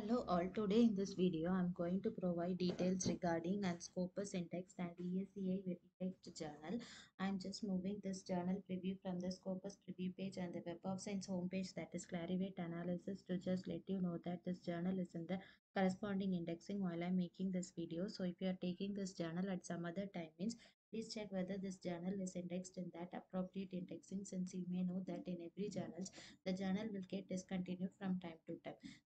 Hello all, today in this video I'm going to provide details regarding and Scopus Index and ESCI Indexed Journal. I'm just moving this journal preview from the Scopus preview page and the Web of Science homepage that is Clarivate Analysis to just let you know that this journal is in the corresponding indexing while I'm making this video. So if you are taking this journal at some other time means Please check whether this journal is indexed in that appropriate indexing since you may know that in every journals the journal will get discontinued from time to time.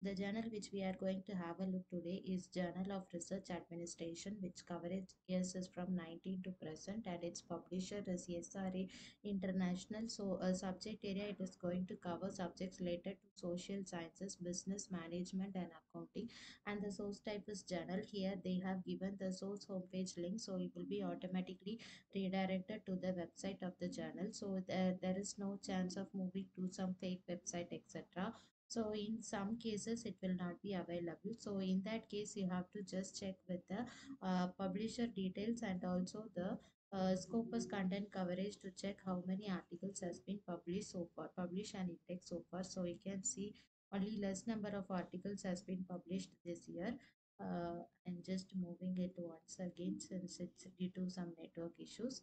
The journal which we are going to have a look today is Journal of Research Administration which coverage years from 19 to present and its publisher is SRA International. So a subject area it is going to cover subjects related to social sciences, business management and accounting and the source type is journal. Here they have given the source homepage link so it will be automatically redirected to the website of the journal. So there, there is no chance of moving to some fake website etc so in some cases it will not be available. So in that case you have to just check with the uh, publisher details and also the uh, Scopus content coverage to check how many articles has been published so far published and index so far. So you can see only less number of articles has been published this year. Uh, and just moving it once again since it's due to some network issues.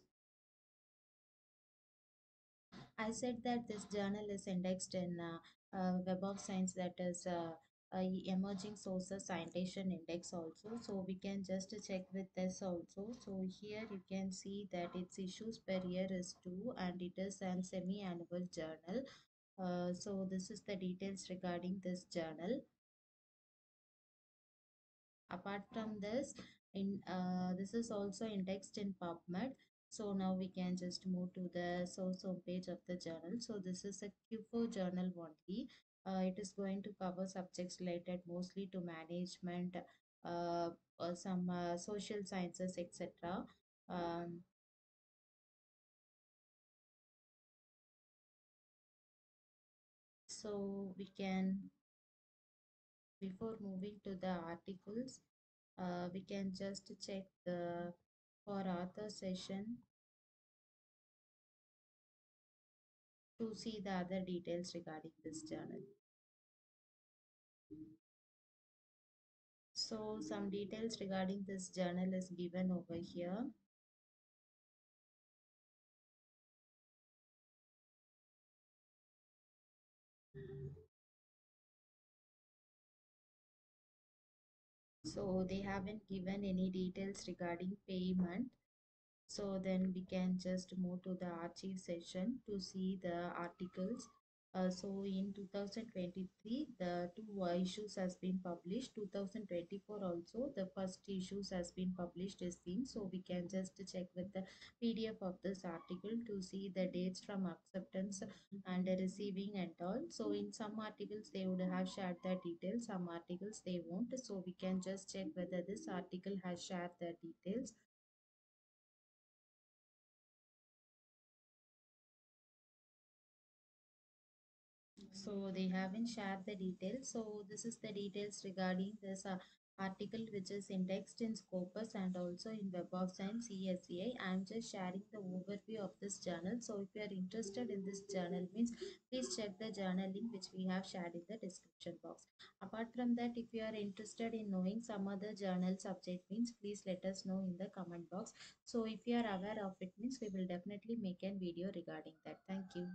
I said that this journal is indexed in uh, Web of Science that is uh, emerging sources citation index also. So we can just check with this also. So here you can see that its issues per year is 2 and it is an semi-annual journal. Uh, so this is the details regarding this journal. Apart from this in uh, this is also indexed in PubMed so now we can just move to the source page of the journal. So this is a Q4 journal only. Uh, it is going to cover subjects related mostly to management, uh some uh, social sciences, etc. Um, so we can, before moving to the articles, uh, we can just check the for author session to see the other details regarding this journal. So some details regarding this journal is given over here. So they haven't given any details regarding payment. So then we can just move to the archive session to see the articles uh, so in 2023, the two issues has been published. 2024 also, the first issues has been published is seen. So we can just check with the PDF of this article to see the dates from acceptance and receiving and all. So in some articles, they would have shared the details. Some articles they won't. So we can just check whether this article has shared the details. So they haven't shared the details so this is the details regarding this uh, article which is indexed in Scopus and also in Web of Science ESCI. I'm just sharing the overview of this journal. So if you are interested in this journal means please check the journal link which we have shared in the description box. Apart from that if you are interested in knowing some other journal subject means please let us know in the comment box. So if you are aware of it means we will definitely make a video regarding that. Thank you.